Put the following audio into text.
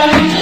Bye.